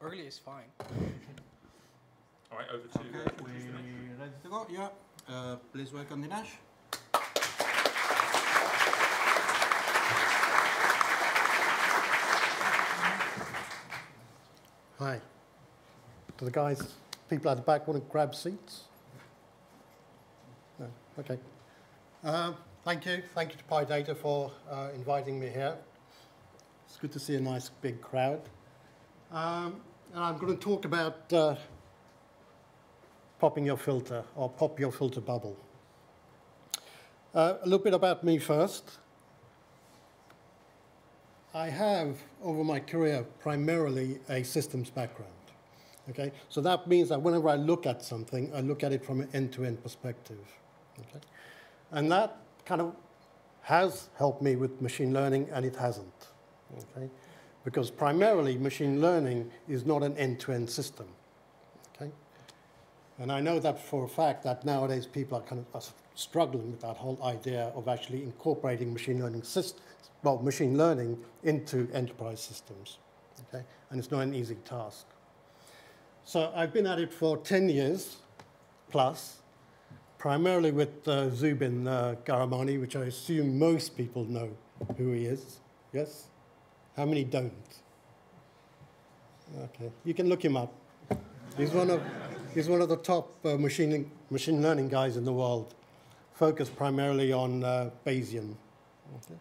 Early is fine. All right, over to Okay, uh, we Dinesh ready to go? Yeah. Uh, please welcome Dinesh. Hi. Do the guys, people at the back want to grab seats? No? Okay. Uh, thank you. Thank you to PyData for uh, inviting me here. It's good to see a nice big crowd. Um, and I'm going to talk about uh, popping your filter or pop your filter bubble. Uh, a little bit about me first. I have, over my career, primarily a systems background. Okay, so that means that whenever I look at something, I look at it from an end-to-end perspective. Okay, and that kind of has helped me with machine learning, and it hasn't. Okay, because primarily machine learning is not an end-to-end system. Okay, and I know that for a fact that nowadays people are kind of are struggling with that whole idea of actually incorporating machine learning systems, well, machine learning into enterprise systems. Okay, and it's not an easy task. So I've been at it for 10 years plus, primarily with uh, Zoubin uh, Ghahramani, which I assume most people know who he is. Yes? How many don't? Okay, you can look him up. He's one of, he's one of the top uh, machine, machine learning guys in the world, focused primarily on uh, Bayesian. Okay.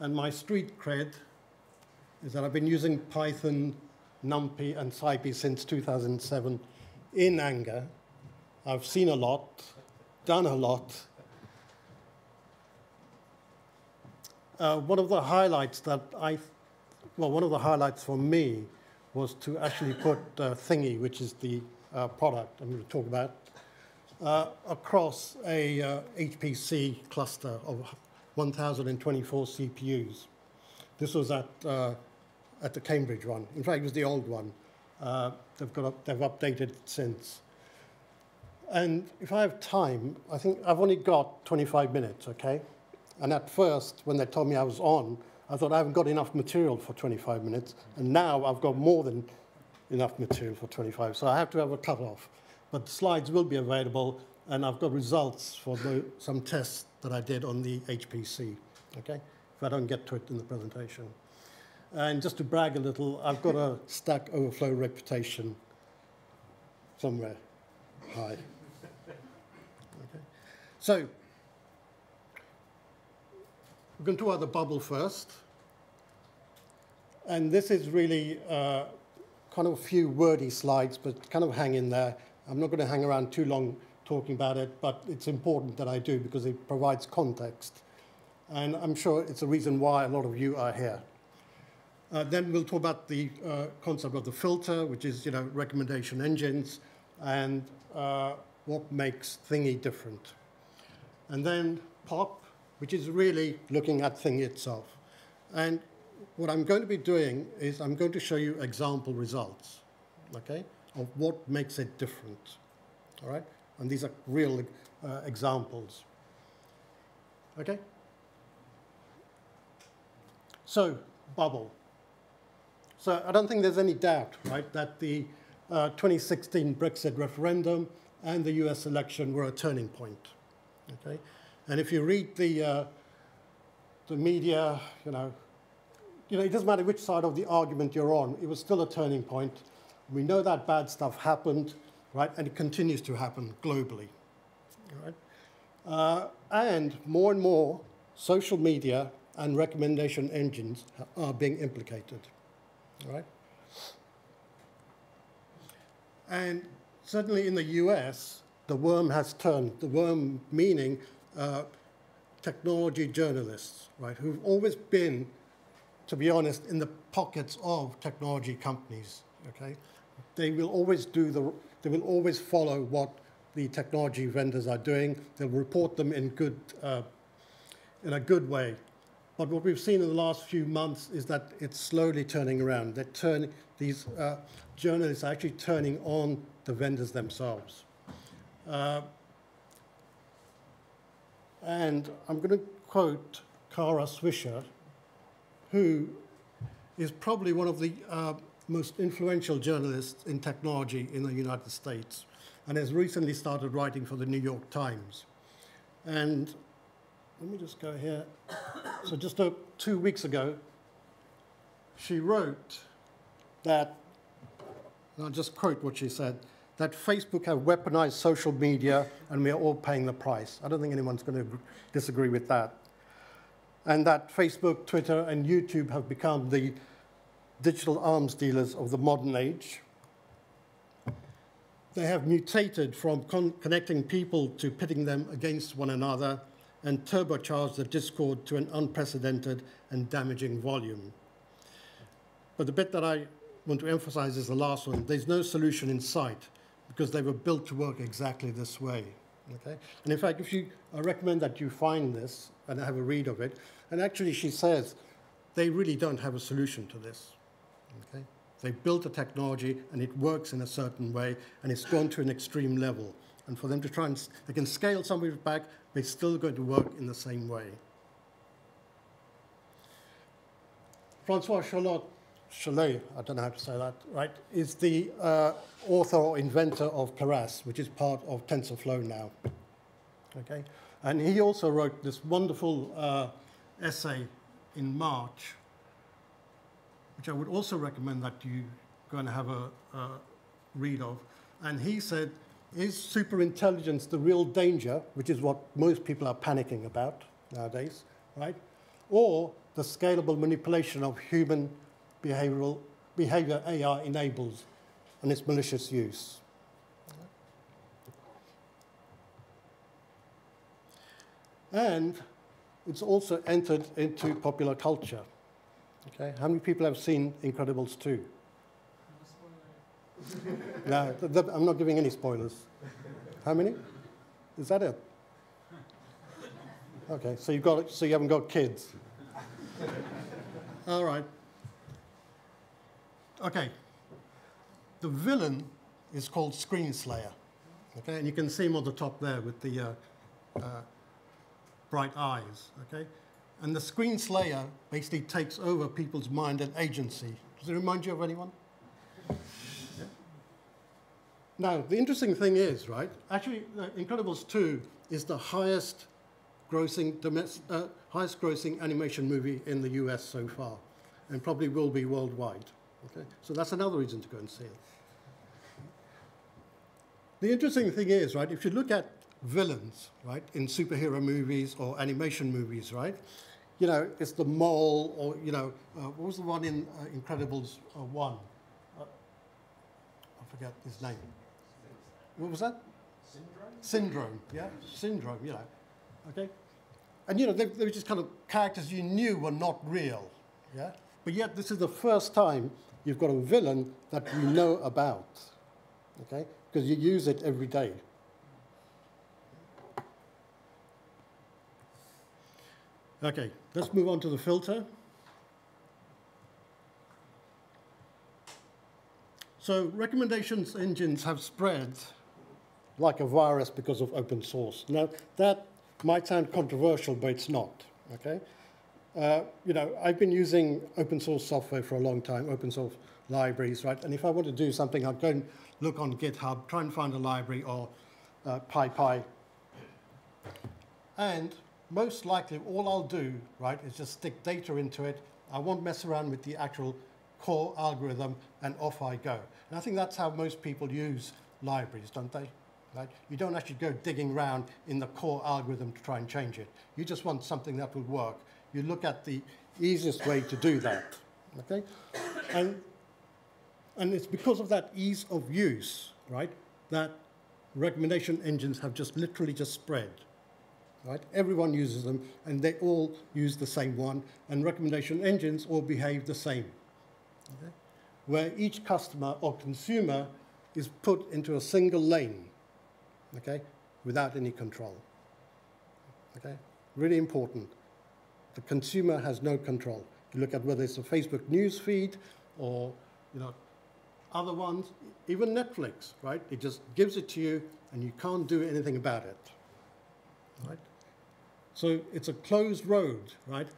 And my street cred is that I've been using Python, NumPy, and SciPy since 2007 in anger. I've seen a lot, done a lot. Uh, one of the highlights that I, well, one of the highlights for me was to actually put uh, Thingy, which is the uh, product I'm going to talk about, uh, across a uh, HPC cluster of 1,024 CPUs. This was at, uh, at the Cambridge one. In fact, it was the old one. Uh, they've, got up, they've updated since. And if I have time, I think I've only got 25 minutes, okay? And at first, when they told me I was on, I thought I haven't got enough material for 25 minutes. And now I've got more than enough material for 25. So I have to have a cutoff. But the slides will be available, and I've got results for the, some tests that I did on the HPC, okay? If I don't get to it in the presentation. And just to brag a little, I've got a Stack Overflow reputation somewhere high. Okay. So, we're going to talk about the bubble first. And this is really uh, kind of a few wordy slides, but kind of hang in there. I'm not going to hang around too long talking about it, but it's important that I do because it provides context. And I'm sure it's a reason why a lot of you are here. Uh, then we'll talk about the uh, concept of the filter, which is, you know, recommendation engines, and uh, what makes Thingy different. And then POP, which is really looking at thing itself. And what I'm going to be doing is I'm going to show you example results, okay, of what makes it different, all right? And these are real uh, examples, okay? So, bubble. So I don't think there's any doubt, right, that the uh, 2016 Brexit referendum and the US election were a turning point, okay? And if you read the, uh, the media, you know, you know, it doesn't matter which side of the argument you're on, it was still a turning point. We know that bad stuff happened, right, and it continues to happen globally, right? Uh, and more and more social media and recommendation engines are being implicated, right? And certainly in the US, the worm has turned, the worm meaning uh, technology journalists, right, who've always been, to be honest, in the pockets of technology companies, okay? They will always do the, they will always follow what the technology vendors are doing. They'll report them in good, uh, in a good way. But what we've seen in the last few months is that it's slowly turning around. They're turning, these uh, journalists are actually turning on the vendors themselves. Uh, and I'm going to quote Kara Swisher, who is probably one of the uh, most influential journalists in technology in the United States and has recently started writing for the New York Times. And let me just go here. So just uh, two weeks ago, she wrote that, and I'll just quote what she said, that Facebook have weaponized social media and we are all paying the price. I don't think anyone's going to disagree with that. And that Facebook, Twitter, and YouTube have become the digital arms dealers of the modern age. They have mutated from con connecting people to pitting them against one another and turbocharged the discord to an unprecedented and damaging volume. But the bit that I want to emphasize is the last one. There's no solution in sight because they were built to work exactly this way. Okay? And in fact, if you, I recommend that you find this and have a read of it. And actually, she says they really don't have a solution to this. Okay? They built a technology and it works in a certain way and it's gone to an extreme level. And for them to try and, they can scale some of it back, but it's still going to work in the same way. Francois Charlotte Chollet, I don't know how to say that, right, is the uh, author or inventor of Keras, which is part of TensorFlow now. Okay? And he also wrote this wonderful uh, essay in March, which I would also recommend that you go and have a, a read of. And he said, is superintelligence the real danger, which is what most people are panicking about nowadays, right? Or the scalable manipulation of human behavioral behavior AI enables and its malicious use. And it's also entered into popular culture. Okay, how many people have seen Incredibles 2? no, I'm not giving any spoilers. How many? Is that it? Okay, so you've got so you haven't got kids. All right. Okay. The villain is called Screen Slayer. Okay, and you can see him on the top there with the uh, uh, bright eyes. Okay, and the Screen Slayer basically takes over people's mind and agency. Does it remind you of anyone? Yeah. Now, the interesting thing is, right? Actually, uh, Incredibles 2 is the highest grossing, uh, highest grossing animation movie in the US so far, and probably will be worldwide. Okay? So that's another reason to go and see it. The interesting thing is, right, if you look at villains, right, in superhero movies or animation movies, right, you know, it's the mole or, you know, uh, what was the one in uh, Incredibles uh, 1? Uh, I forget his name. What was that? Syndrome? Syndrome, yeah, syndrome, you know, okay? And, you know, they, they were just kind of characters you knew were not real, yeah? But yet this is the first time you've got a villain that you know about, okay? Because you use it every day. Okay, let's move on to the filter. So recommendations engines have spread like a virus because of open source. Now, that might sound controversial, but it's not, okay? Uh, you know, I've been using open source software for a long time, open source libraries, right? And if I want to do something, I'd go and look on GitHub, try and find a library or uh, PyPy. And most likely, all I'll do, right, is just stick data into it. I won't mess around with the actual core algorithm, and off I go. And I think that's how most people use libraries, don't they? Right? You don't actually go digging around in the core algorithm to try and change it. You just want something that will work you look at the easiest way to do that. Okay? And, and it's because of that ease of use, right, that recommendation engines have just literally just spread. Right? Everyone uses them, and they all use the same one, and recommendation engines all behave the same. Okay? Where each customer or consumer is put into a single lane, okay, without any control. Okay? Really important. The consumer has no control. You look at whether it's a Facebook news feed or you know, other ones, even Netflix, right? It just gives it to you and you can't do anything about it, right? So it's a closed road, right?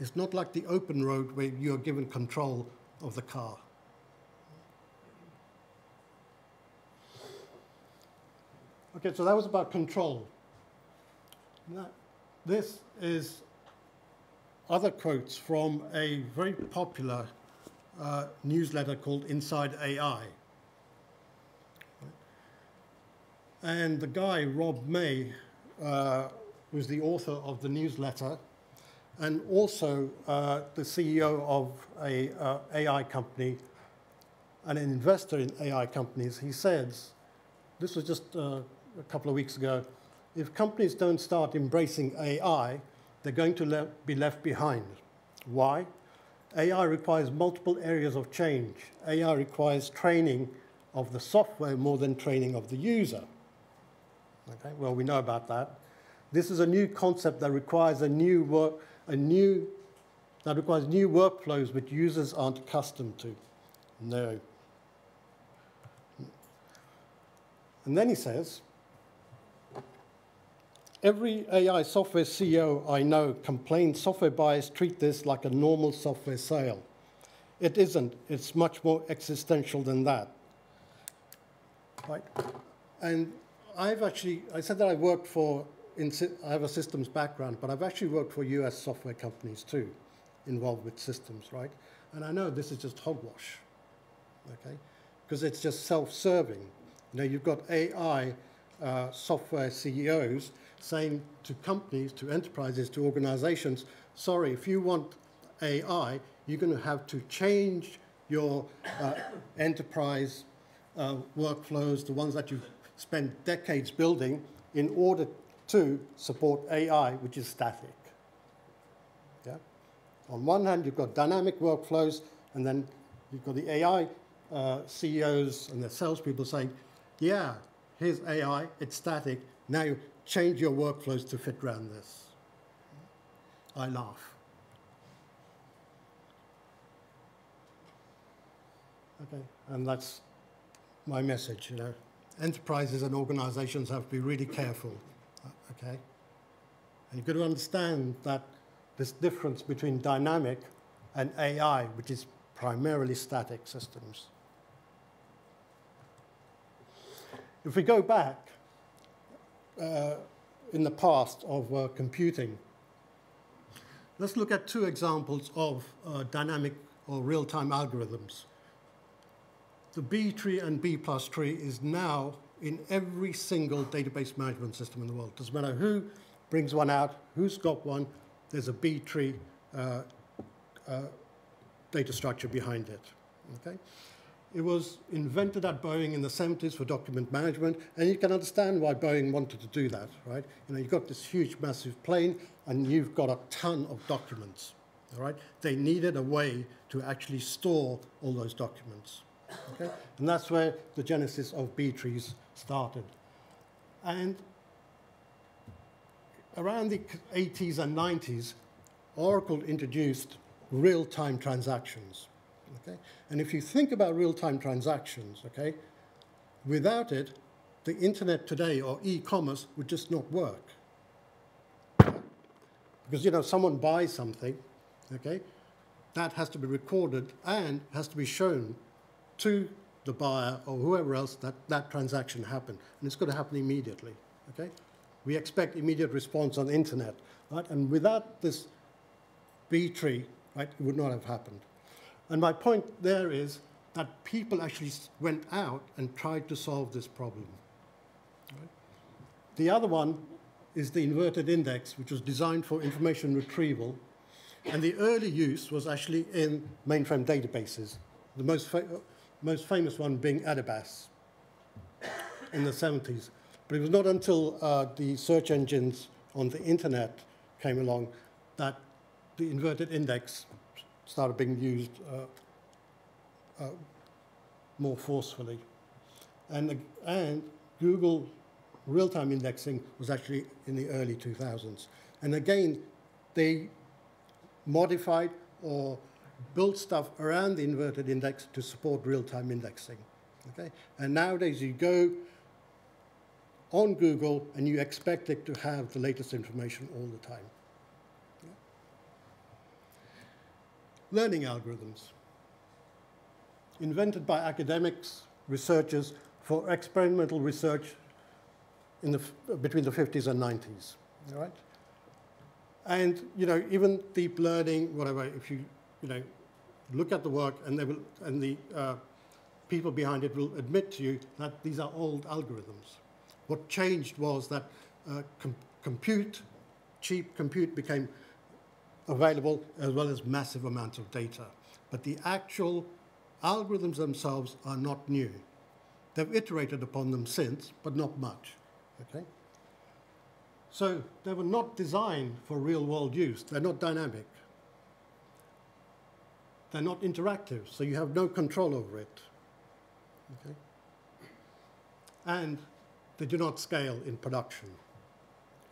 It's not like the open road where you're given control of the car. Okay, so that was about control. Now, this is other quotes from a very popular uh, newsletter called Inside AI. And the guy, Rob May, uh, was the author of the newsletter and also uh, the CEO of a uh, AI company and an investor in AI companies. He says, this was just uh, a couple of weeks ago, if companies don't start embracing AI, they're going to le be left behind. Why? AI requires multiple areas of change. AI requires training of the software more than training of the user. Okay, well, we know about that. This is a new concept that requires a new work, a new, that requires new workflows which users aren't accustomed to. No. And then he says, every AI software CEO I know complains software buyers treat this like a normal software sale. It isn't. It's much more existential than that. Right? And I've actually, I said that I worked for, in, I have a systems background, but I've actually worked for US software companies too, involved with systems, right? And I know this is just hogwash, okay? Because it's just self-serving. You know, you've got AI uh, software CEOs saying to companies, to enterprises, to organizations, sorry, if you want AI, you're going to have to change your uh, enterprise uh, workflows, the ones that you've spent decades building, in order to support AI, which is static. Yeah? On one hand, you've got dynamic workflows, and then you've got the AI uh, CEOs and the salespeople saying, yeah, here's AI, it's static, now change your workflows to fit around this. I laugh. Okay, and that's my message, you know. Enterprises and organizations have to be really careful, uh, okay? And you've got to understand that this difference between dynamic and AI, which is primarily static systems. If we go back uh, in the past of uh, computing, let's look at two examples of uh, dynamic or real-time algorithms. The B tree and B plus tree is now in every single database management system in the world. Doesn't matter who brings one out, who's got one, there's a B tree uh, uh, data structure behind it. Okay? It was invented at Boeing in the 70s for document management, and you can understand why Boeing wanted to do that, right? You know, you've got this huge, massive plane, and you've got a ton of documents, all right? They needed a way to actually store all those documents, okay? And that's where the genesis of B-trees started. And around the 80s and 90s, Oracle introduced real-time transactions. Okay? And if you think about real-time transactions, okay, without it, the internet today or e-commerce would just not work. Because, you know, someone buys something, okay, that has to be recorded and has to be shown to the buyer or whoever else that that transaction happened. And it's going to happen immediately, okay? We expect immediate response on the internet, right? And without this B tree, right, it would not have happened. And my point there is that people actually went out and tried to solve this problem. The other one is the inverted index, which was designed for information retrieval. And the early use was actually in mainframe databases, the most, fa most famous one being Adabas in the 70s. But it was not until uh, the search engines on the internet came along that the inverted index started being used uh, uh, more forcefully. And, and Google real-time indexing was actually in the early 2000s. And again, they modified or built stuff around the inverted index to support real-time indexing. Okay? And nowadays you go on Google and you expect it to have the latest information all the time. Learning algorithms invented by academics, researchers for experimental research in the, between the 50s and 90s. All right? And, you know, even deep learning, whatever, if you, you know, look at the work and, they will, and the uh, people behind it will admit to you that these are old algorithms. What changed was that uh, com- compute, cheap compute became available as well as massive amounts of data. But the actual algorithms themselves are not new. They've iterated upon them since, but not much. Okay? So they were not designed for real world use. They're not dynamic. They're not interactive, so you have no control over it. Okay? And they do not scale in production.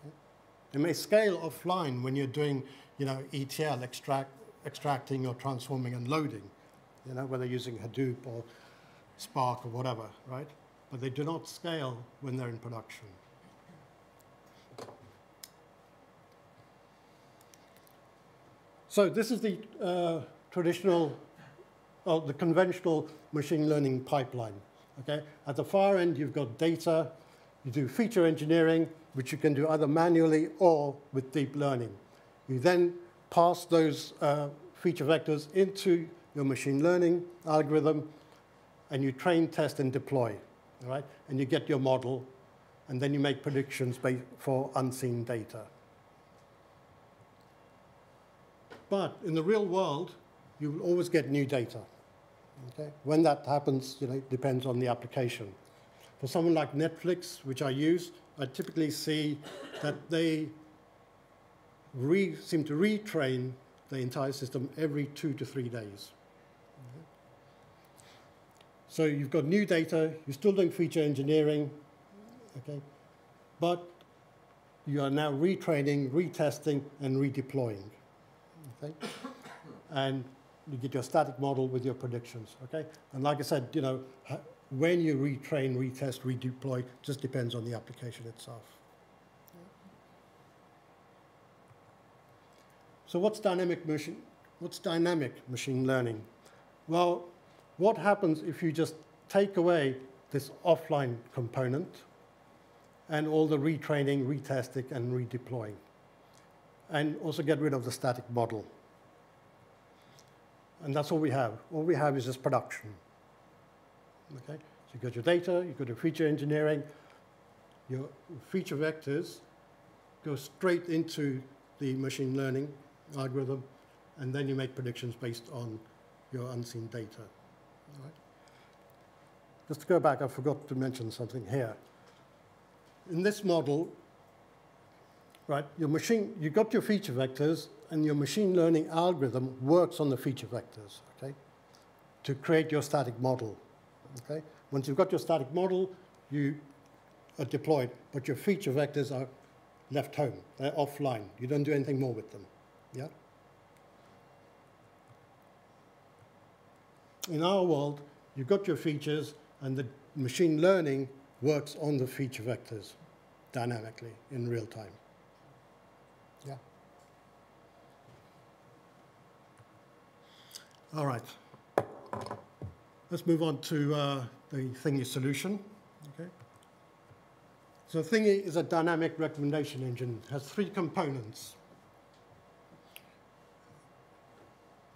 Okay? They may scale offline when you're doing, you know, ETL, extract, extracting or transforming and loading, you know, whether using Hadoop or Spark or whatever, right? But they do not scale when they're in production. So this is the uh, traditional, or the conventional machine learning pipeline. Okay, at the far end you've got data. You do feature engineering, which you can do either manually or with deep learning. You then pass those uh, feature vectors into your machine learning algorithm, and you train, test, and deploy. All right, and you get your model, and then you make predictions for unseen data. But in the real world, you will always get new data. Okay? When that happens, you know, it depends on the application. For someone like Netflix, which I use, I typically see that they re, seem to retrain the entire system every two to three days. So you've got new data, you're still doing feature engineering, okay? But you are now retraining, retesting, and redeploying okay? And you get your static model with your predictions, okay? And like I said, you know, when you retrain, retest, redeploy, just depends on the application itself. So what's dynamic machine, what's dynamic machine learning? Well, what happens if you just take away this offline component and all the retraining, retesting, and redeploying? and also get rid of the static model. And that's all we have. All we have is just production. Okay? So you got your data, you got your feature engineering, your feature vectors go straight into the machine learning algorithm, and then you make predictions based on your unseen data. All right? Just to go back, I forgot to mention something here. In this model, right? Your machine, you got your feature vectors, and your machine learning algorithm works on the feature vectors, okay? To create your static model, okay? Once you've got your static model, you are deployed, but your feature vectors are left home. They're offline. You don't do anything more with them, yeah? In our world, you've got your features, and the machine learning works on the feature vectors dynamically in real time. Yeah. All right. Let's move on to uh, the Thingy solution. Okay. So Thingy is a dynamic recommendation engine. It has three components.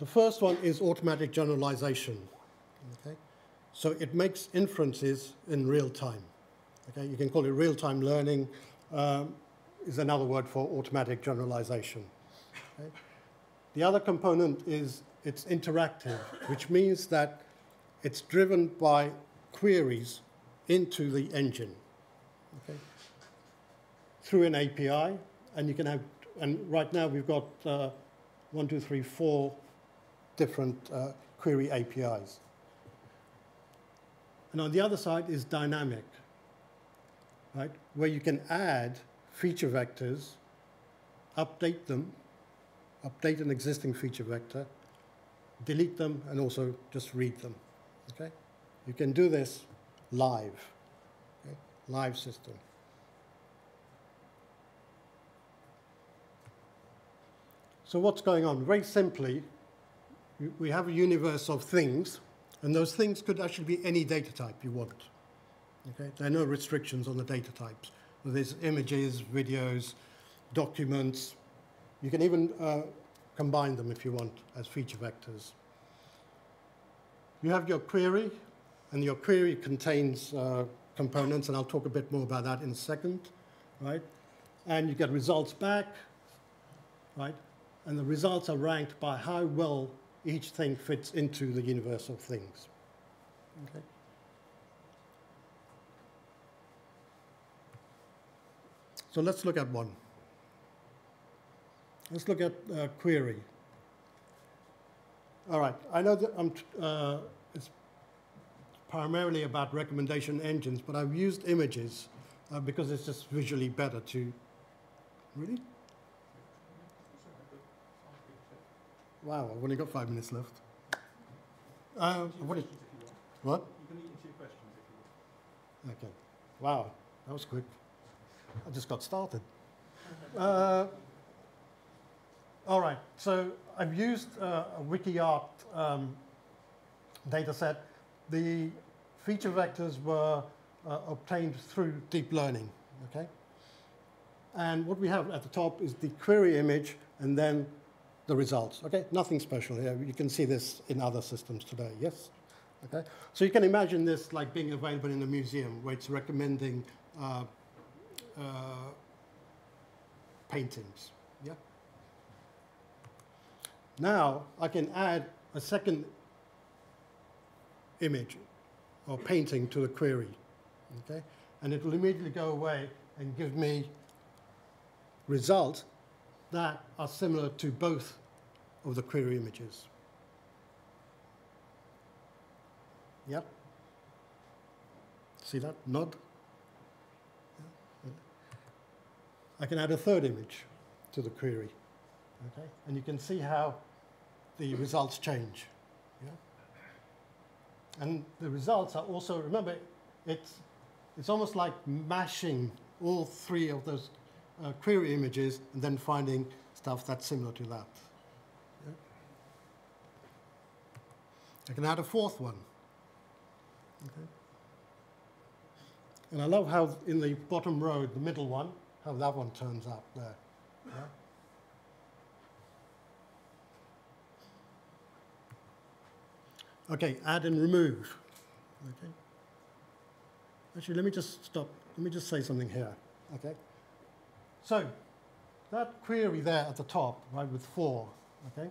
The first one is automatic generalization. Okay. So it makes inferences in real time. Okay. You can call it real-time learning. Um, is another word for automatic generalization. Okay? The other component is it's interactive, which means that it's driven by queries into the engine okay? through an API, and you can have, and right now we've got uh, one, two, three, four different uh, query APIs. And on the other side is dynamic, right, where you can add feature vectors, update them, update an existing feature vector, delete them, and also just read them. Okay? You can do this live, okay? live system. So what's going on? Very simply, we have a universe of things, and those things could actually be any data type you want. Okay? There are no restrictions on the data types. There's images, videos, documents. You can even uh, combine them if you want as feature vectors. You have your query, and your query contains uh, components, and I'll talk a bit more about that in a second, right? And you get results back, right? And the results are ranked by how well each thing fits into the universe of things. Okay? So let's look at one. Let's look at uh, query. All right, I know that I'm, uh, it's primarily about recommendation engines, but I've used images uh, because it's just visually better to. Really? Wow, I've only got five minutes left. Uh, what, is, what? You can eat into your questions if you want. Okay. Wow, that was quick. I just got started. Uh, all right, so I've used uh, a WikiArt um, data set. The feature vectors were uh, obtained through deep learning, okay? And what we have at the top is the query image and then the results, okay? Nothing special here. You can see this in other systems today, yes? Okay? So you can imagine this like being available in a museum where it's recommending uh, uh, paintings, yeah? Now I can add a second image or painting to the query, okay? And it will immediately go away and give me results that are similar to both of the query images. Yep. See that nod? I can add a third image to the query. Okay? And you can see how the results change. Yeah? And the results are also, remember, it's, it's almost like mashing all three of those uh, query images and then finding stuff that's similar to that. Yeah? I can add a fourth one. Okay. And I love how in the bottom row, the middle one, how that one turns out there. Yeah? Okay, add and remove. Okay. Actually, let me just stop. Let me just say something here. Okay. So, that query there at the top, right, with four, okay?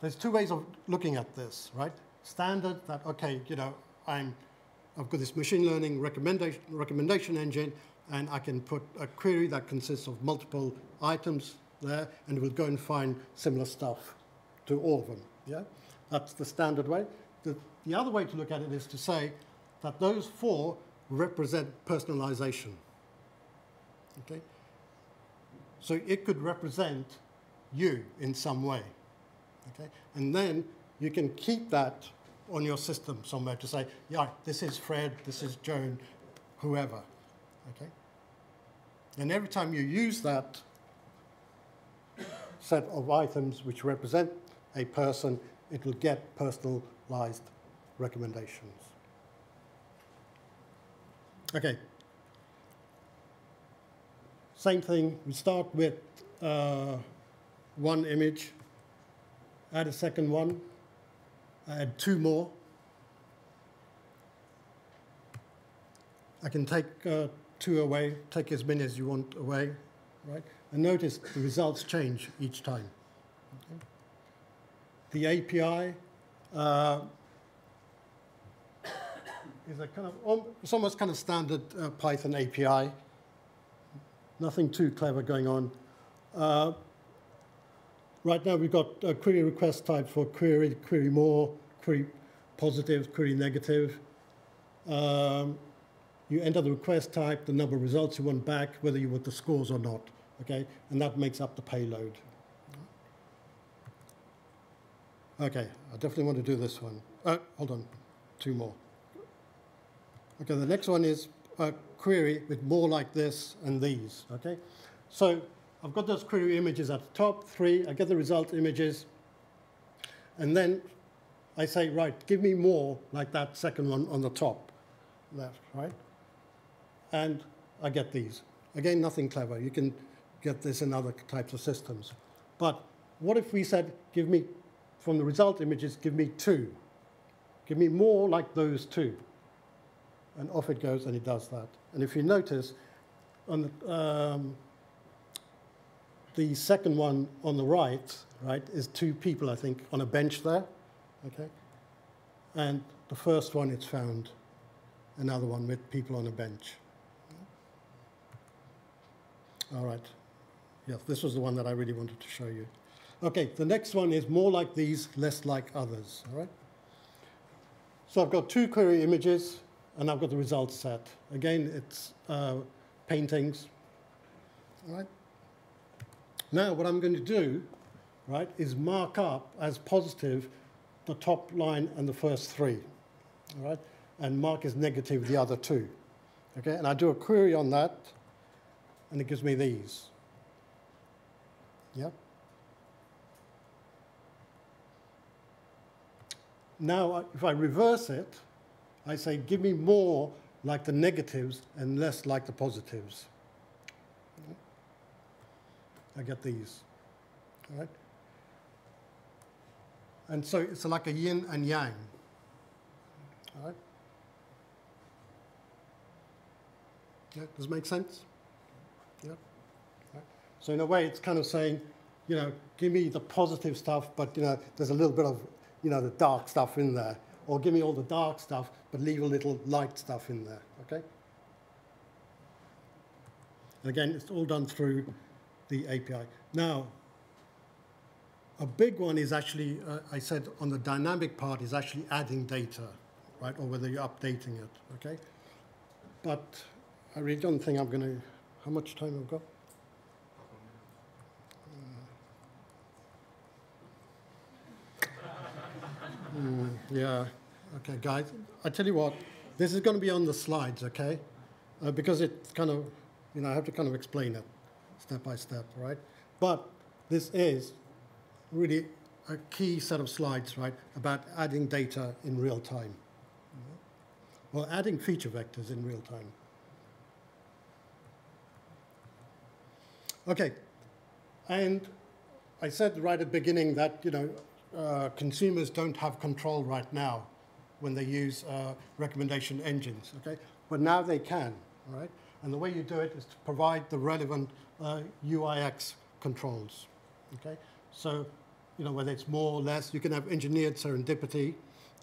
There's two ways of looking at this, right? Standard, that, okay, you know, I'm, I've got this machine learning recommendation, recommendation engine, and I can put a query that consists of multiple items there, and it will go and find similar stuff to all of them, yeah? That's the standard way. The, the other way to look at it is to say that those four represent personalization. Okay? So it could represent you in some way. Okay? And then you can keep that on your system somewhere to say, yeah, this is Fred, this is Joan, whoever. Okay? And every time you use that set of items which represent a person, it will get personalized recommendations. Okay, same thing, we start with uh, one image, add a second one, add two more. I can take uh, two away, take as many as you want away, right? And notice the results change each time. Okay? The API uh, is a kind of, it's almost kind of standard uh, Python API nothing too clever going on. Uh, right now we've got a query request type for query, query more, query positive, query negative. Um, you enter the request type, the number of results you want back, whether you want the scores or not, okay? And that makes up the payload. Okay, I definitely want to do this one. Uh, hold on, two more. Okay, the next one is uh, query with more like this and these, okay? So I've got those query images at the top, three, I get the result images, And then I say, right, give me more like that second one on the top left, right? And I get these. Again, nothing clever. You can get this in other types of systems. But what if we said, give me, from the result images, give me two? Give me more like those two. And off it goes, and it does that. And if you notice, on the, um, the second one on the right, right, is two people, I think, on a bench there, okay? And the first one, it's found another one with people on a bench. All right. Yes, this was the one that I really wanted to show you. Okay, the next one is more like these, less like others, all right? So I've got two query images, and I've got the results set. Again, it's uh, paintings, all right? Now, what I'm going to do, right, is mark up as positive the top line and the first three, all right? And mark as negative the other two, okay? And I do a query on that, and it gives me these. yeah? Now, if I reverse it, I say, give me more like the negatives and less like the positives. I get these, all right? And so it's like a yin and yang, all right? Yeah, does it make sense? Yeah. Right. So in a way, it's kind of saying, you know, give me the positive stuff, but you know, there's a little bit of, you know, the dark stuff in there, or give me all the dark stuff, but leave a little light stuff in there. Okay. And again, it's all done through the API. Now, a big one is actually, uh, I said on the dynamic part, is actually adding data, right, or whether you're updating it. Okay. But I really don't think I'm going to. How much time I've got? Mm, yeah. Okay, guys. I tell you what, this is going to be on the slides, okay? Uh, because it's kind of, you know, I have to kind of explain it step by step, right? But this is really a key set of slides, right, about adding data in real time. Well, adding feature vectors in real time. Okay, and I said right at the beginning that, you know, uh, consumers don't have control right now when they use uh, recommendation engines, okay? But now they can, all right? And the way you do it is to provide the relevant uh, UIX controls, okay? So, you know, whether it's more or less, you can have engineered serendipity,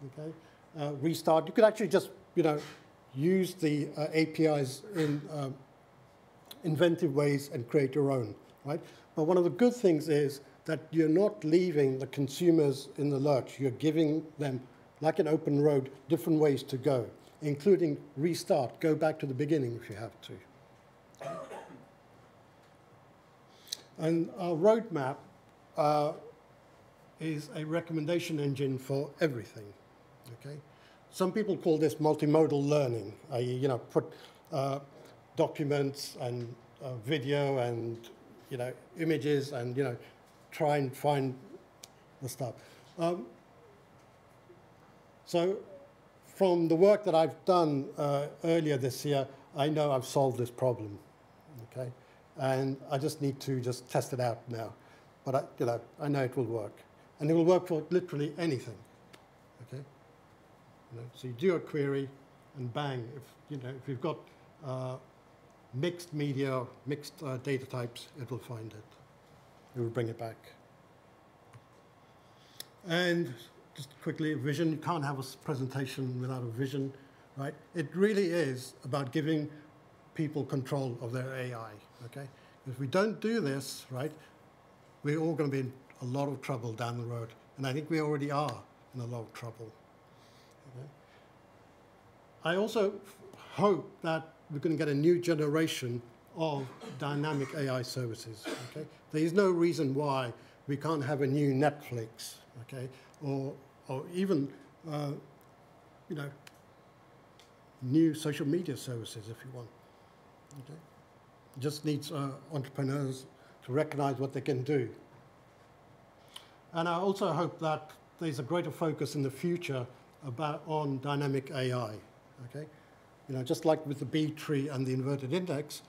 okay? Uh, restart, you could actually just, you know, use the uh, APIs in um, inventive ways and create your own, right? But one of the good things is that you're not leaving the consumers in the lurch. You're giving them, like an open road, different ways to go, including restart, go back to the beginning if you have to. And our roadmap uh, is a recommendation engine for everything, okay? Some people call this multimodal learning, i.e., you know, put uh, documents and uh, video and, you know, images and, you know, try and find the stuff. Um, so from the work that I've done uh, earlier this year, I know I've solved this problem, okay? And I just need to just test it out now. But I, you know, I know it will work. And it will work for literally anything, okay? You know, so you do a query and bang, if, you know, if you've got uh, mixed media, mixed uh, data types, it will find it. It will bring it back. And just quickly, a vision, you can't have a presentation without a vision, right? It really is about giving people control of their AI, okay? If we don't do this, right, we're all going to be in a lot of trouble down the road. And I think we already are in a lot of trouble. Okay? I also hope that we're going to get a new generation of dynamic AI services. Okay? There is no reason why we can't have a new Netflix, okay, or, or even, uh, you know, new social media services if you want. Okay? Just needs uh, entrepreneurs to recognize what they can do. And I also hope that there's a greater focus in the future about on dynamic AI. Okay, you know, just like with the B tree and the inverted index,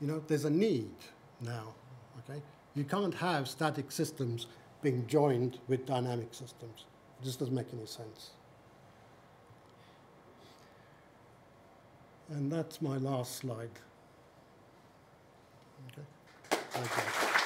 you know, there's a need now, okay? You can't have static systems being joined with dynamic systems. It just doesn't make any sense. And that's my last slide. Okay.